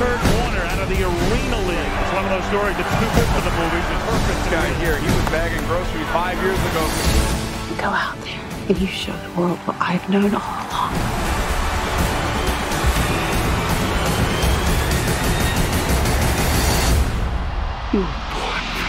Kurt Warner out of the Arena League. It's one of those stories that's too good for the movies. It's perfect. This guy here, he was bagging groceries five years ago. Go out there and you show the world what I've known all along. You were born for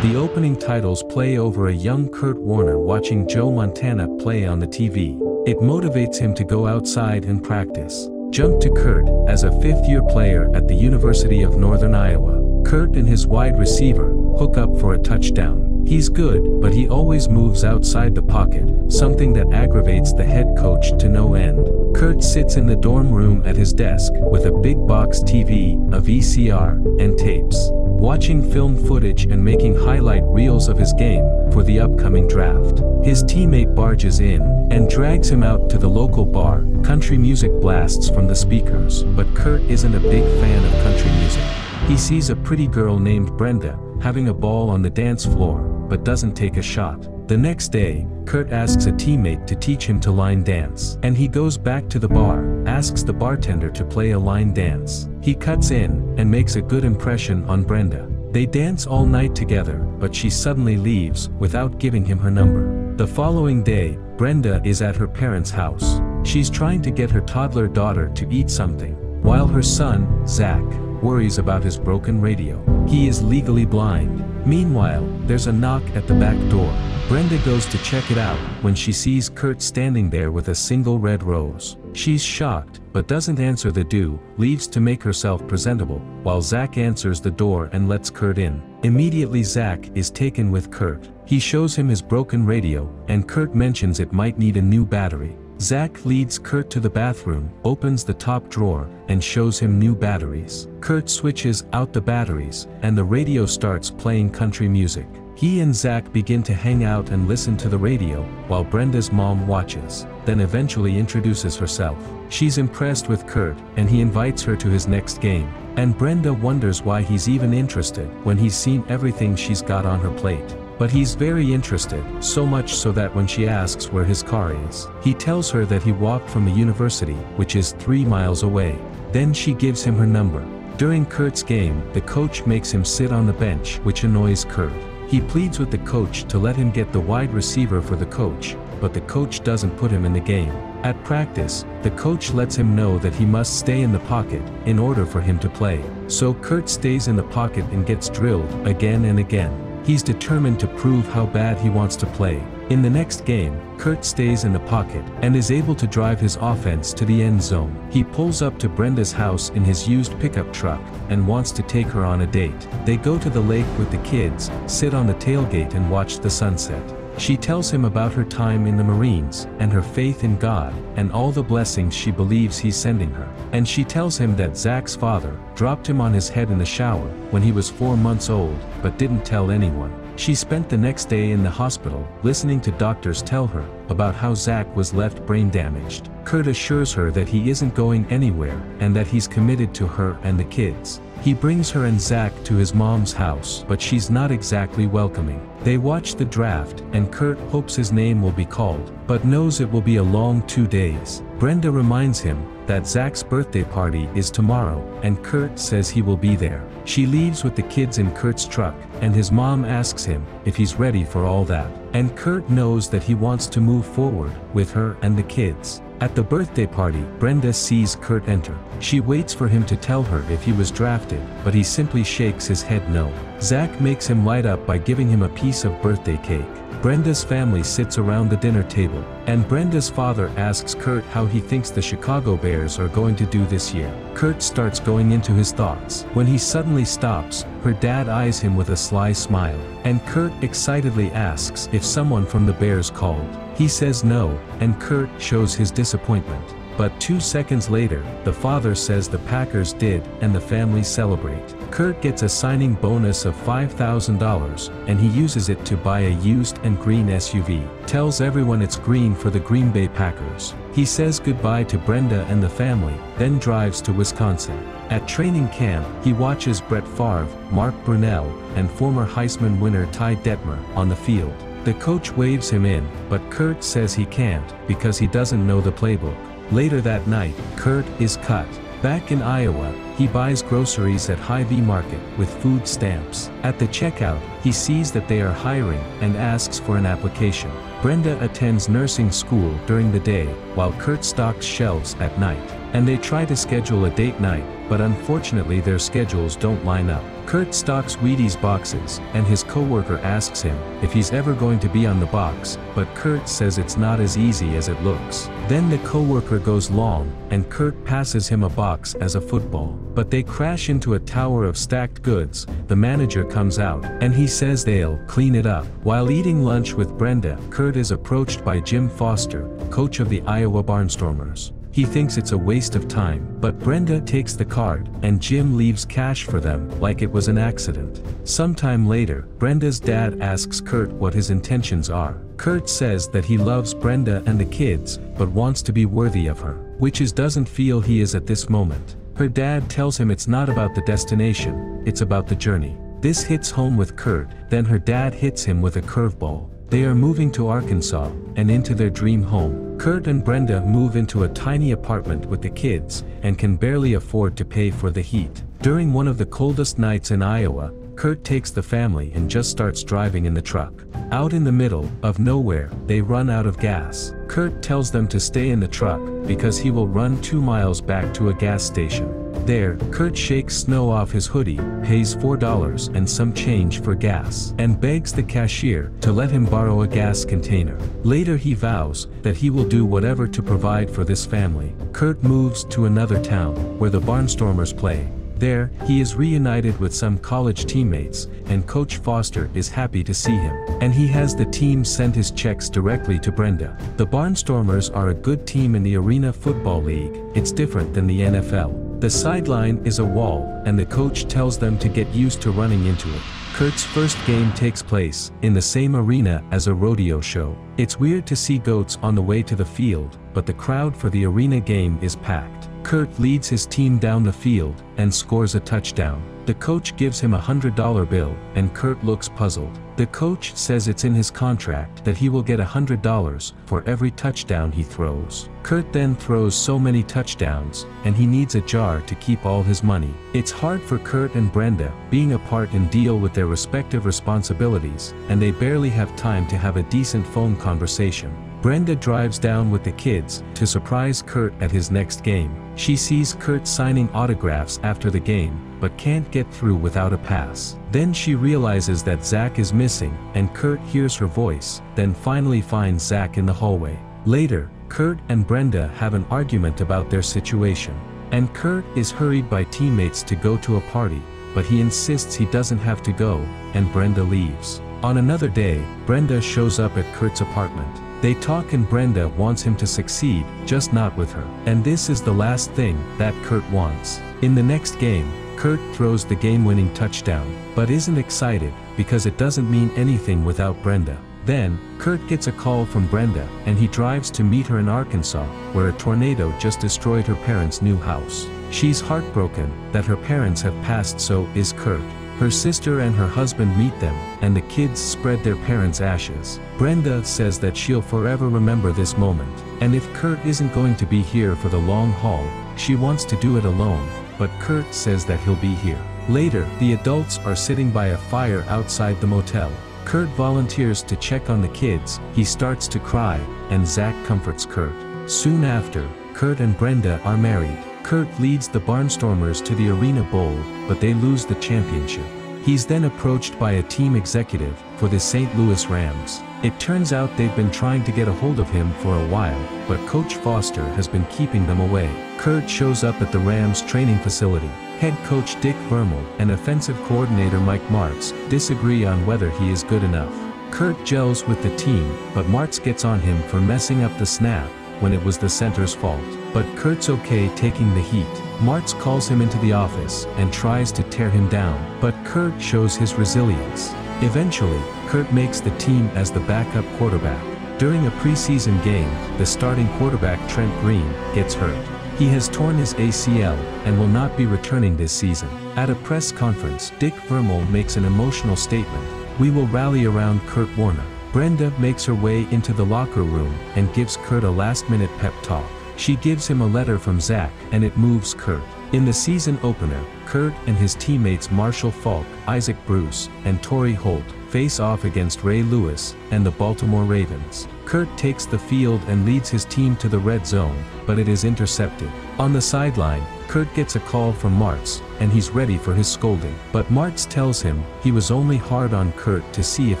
this. The opening titles play over a young Kurt Warner watching Joe Montana play on the TV. It motivates him to go outside and practice. Jump to Kurt, as a fifth-year player at the University of Northern Iowa. Kurt and his wide receiver hook up for a touchdown. He's good, but he always moves outside the pocket, something that aggravates the head coach to no end. Kurt sits in the dorm room at his desk with a big box TV, a VCR, and tapes, watching film footage and making highlight reels of his game for the upcoming draft. His teammate barges in and drags him out to the local bar. Country music blasts from the speakers, but Kurt isn't a big fan of country music. He sees a pretty girl named Brenda having a ball on the dance floor, but doesn't take a shot. The next day, Kurt asks a teammate to teach him to line dance, and he goes back to the bar, asks the bartender to play a line dance. He cuts in and makes a good impression on Brenda. They dance all night together, but she suddenly leaves without giving him her number. The following day, Brenda is at her parents' house. She's trying to get her toddler daughter to eat something, while her son, Zach, worries about his broken radio. He is legally blind. Meanwhile, there's a knock at the back door. Brenda goes to check it out when she sees Kurt standing there with a single red rose. She's shocked, but doesn't answer the do, leaves to make herself presentable, while Zack answers the door and lets Kurt in. Immediately Zack is taken with Kurt. He shows him his broken radio, and Kurt mentions it might need a new battery. Zach leads Kurt to the bathroom, opens the top drawer, and shows him new batteries. Kurt switches out the batteries, and the radio starts playing country music. He and Zach begin to hang out and listen to the radio, while Brenda's mom watches, then eventually introduces herself. She's impressed with Kurt, and he invites her to his next game. And Brenda wonders why he's even interested when he's seen everything she's got on her plate. But he's very interested, so much so that when she asks where his car is, he tells her that he walked from the university, which is three miles away. Then she gives him her number. During Kurt's game, the coach makes him sit on the bench, which annoys Kurt. He pleads with the coach to let him get the wide receiver for the coach, but the coach doesn't put him in the game. At practice, the coach lets him know that he must stay in the pocket in order for him to play. So Kurt stays in the pocket and gets drilled again and again. He's determined to prove how bad he wants to play. In the next game, Kurt stays in the pocket and is able to drive his offense to the end zone. He pulls up to Brenda's house in his used pickup truck and wants to take her on a date. They go to the lake with the kids, sit on the tailgate and watch the sunset. She tells him about her time in the Marines, and her faith in God, and all the blessings she believes he's sending her. And she tells him that Zach's father dropped him on his head in the shower when he was four months old, but didn't tell anyone. She spent the next day in the hospital, listening to doctors tell her about how Zach was left brain damaged. Kurt assures her that he isn't going anywhere, and that he's committed to her and the kids. He brings her and Zach to his mom's house, but she's not exactly welcoming. They watch the draft, and Kurt hopes his name will be called, but knows it will be a long two days. Brenda reminds him that Zach's birthday party is tomorrow, and Kurt says he will be there. She leaves with the kids in Kurt's truck, and his mom asks him if he's ready for all that. And Kurt knows that he wants to move forward with her and the kids. At the birthday party, Brenda sees Kurt enter. She waits for him to tell her if he was drafted, but he simply shakes his head no. Zack makes him light up by giving him a piece of birthday cake. Brenda's family sits around the dinner table, and Brenda's father asks Kurt how he thinks the Chicago Bears are going to do this year. Kurt starts going into his thoughts. When he suddenly stops, her dad eyes him with a sly smile, and Kurt excitedly asks if someone from the Bears called. He says no, and Kurt shows his disappointment. But two seconds later, the father says the Packers did, and the family celebrate. Kurt gets a signing bonus of $5,000, and he uses it to buy a used and green SUV. Tells everyone it's green for the Green Bay Packers. He says goodbye to Brenda and the family, then drives to Wisconsin. At training camp, he watches Brett Favre, Mark Brunell, and former Heisman winner Ty Detmer on the field. The coach waves him in, but Kurt says he can't, because he doesn't know the playbook. Later that night, Kurt is cut. Back in Iowa, he buys groceries at Hy-Vee Market with food stamps. At the checkout, he sees that they are hiring and asks for an application. Brenda attends nursing school during the day, while Kurt stocks shelves at night. And they try to schedule a date night, but unfortunately their schedules don't line up. Kurt stocks Wheaties boxes, and his coworker asks him if he's ever going to be on the box, but Kurt says it's not as easy as it looks. Then the coworker goes long, and Kurt passes him a box as a football. But they crash into a tower of stacked goods, the manager comes out, and he says they'll clean it up. While eating lunch with Brenda, Kurt is approached by Jim Foster, coach of the Iowa Barnstormers. He thinks it's a waste of time, but Brenda takes the card, and Jim leaves cash for them, like it was an accident. Sometime later, Brenda's dad asks Kurt what his intentions are. Kurt says that he loves Brenda and the kids, but wants to be worthy of her, which is doesn't feel he is at this moment. Her dad tells him it's not about the destination, it's about the journey. This hits home with Kurt, then her dad hits him with a curveball. They are moving to Arkansas, and into their dream home. Kurt and Brenda move into a tiny apartment with the kids, and can barely afford to pay for the heat. During one of the coldest nights in Iowa, Kurt takes the family and just starts driving in the truck. Out in the middle of nowhere, they run out of gas. Kurt tells them to stay in the truck, because he will run two miles back to a gas station. There, Kurt shakes snow off his hoodie, pays $4 and some change for gas, and begs the cashier to let him borrow a gas container. Later he vows that he will do whatever to provide for this family. Kurt moves to another town, where the Barnstormers play. There, he is reunited with some college teammates, and Coach Foster is happy to see him. And he has the team send his checks directly to Brenda. The Barnstormers are a good team in the Arena Football League, it's different than the NFL. The sideline is a wall, and the coach tells them to get used to running into it. Kurt's first game takes place in the same arena as a rodeo show. It's weird to see goats on the way to the field, but the crowd for the arena game is packed. Kurt leads his team down the field and scores a touchdown. The coach gives him a $100 bill, and Kurt looks puzzled. The coach says it's in his contract that he will get a $100 for every touchdown he throws. Kurt then throws so many touchdowns, and he needs a jar to keep all his money. It's hard for Kurt and Brenda, being apart and deal with their respective responsibilities, and they barely have time to have a decent phone conversation. Brenda drives down with the kids to surprise Kurt at his next game. She sees Kurt signing autographs after the game, but can't get through without a pass. Then she realizes that Zach is missing, and Kurt hears her voice, then finally finds Zach in the hallway. Later, Kurt and Brenda have an argument about their situation. And Kurt is hurried by teammates to go to a party, but he insists he doesn't have to go, and Brenda leaves. On another day, Brenda shows up at Kurt's apartment. They talk and Brenda wants him to succeed, just not with her. And this is the last thing that Kurt wants. In the next game, Kurt throws the game-winning touchdown, but isn't excited, because it doesn't mean anything without Brenda. Then, Kurt gets a call from Brenda, and he drives to meet her in Arkansas, where a tornado just destroyed her parents' new house. She's heartbroken that her parents have passed so is Kurt. Her sister and her husband meet them, and the kids spread their parents' ashes. Brenda says that she'll forever remember this moment, and if Kurt isn't going to be here for the long haul, she wants to do it alone, but Kurt says that he'll be here. Later, the adults are sitting by a fire outside the motel. Kurt volunteers to check on the kids, he starts to cry, and Zach comforts Kurt. Soon after, Kurt and Brenda are married. Kurt leads the Barnstormers to the Arena Bowl, but they lose the championship. He's then approached by a team executive for the St. Louis Rams. It turns out they've been trying to get a hold of him for a while, but Coach Foster has been keeping them away. Kurt shows up at the Rams training facility. Head coach Dick Vermeil and offensive coordinator Mike Martz disagree on whether he is good enough. Kurt gels with the team, but Martz gets on him for messing up the snap when it was the center's fault. But Kurt's okay taking the heat. Martz calls him into the office and tries to tear him down, but Kurt shows his resilience. Eventually, Kurt makes the team as the backup quarterback. During a preseason game, the starting quarterback Trent Green gets hurt. He has torn his ACL and will not be returning this season. At a press conference, Dick Vermeil makes an emotional statement. We will rally around Kurt Warner. Brenda makes her way into the locker room and gives Kurt a last-minute pep talk. She gives him a letter from Zach, and it moves Kurt. In the season opener, Kurt and his teammates Marshall Faulk, Isaac Bruce, and Torry Holt face off against Ray Lewis and the Baltimore Ravens. Kurt takes the field and leads his team to the red zone, but it is intercepted. On the sideline, Kurt gets a call from Martz, and he's ready for his scolding. But Martz tells him he was only hard on Kurt to see if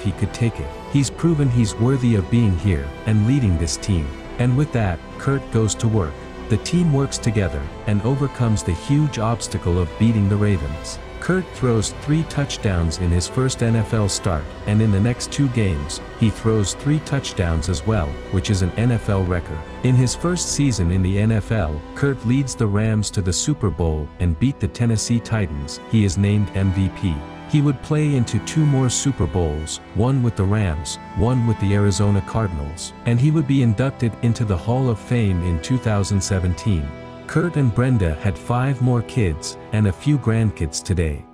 he could take it. He's proven he's worthy of being here and leading this team. And with that, Kurt goes to work. The team works together and overcomes the huge obstacle of beating the Ravens. Kurt throws three touchdowns in his first NFL start, and in the next two games, he throws three touchdowns as well, which is an NFL record. In his first season in the NFL, Kurt leads the Rams to the Super Bowl and beat the Tennessee Titans. He is named MVP. He would play into two more Super Bowls, one with the Rams, one with the Arizona Cardinals, and he would be inducted into the Hall of Fame in 2017. Kurt and Brenda had five more kids, and a few grandkids today.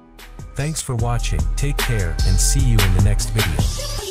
Thanks for watching, take care and see you in the next video.